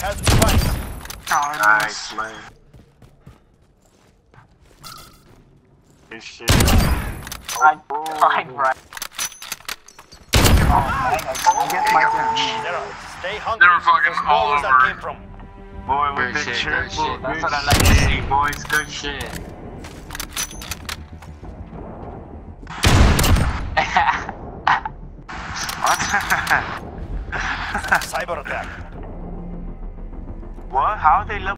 has spike. Nice, man. Good shit. I died right. Oh, I guess my turn. Stay hungry. They were fucking all always that over. came from. Boy, with Good the shit, good shit. That's good what I like to see. boys, good shit. What? Cyber attack. What? How they look?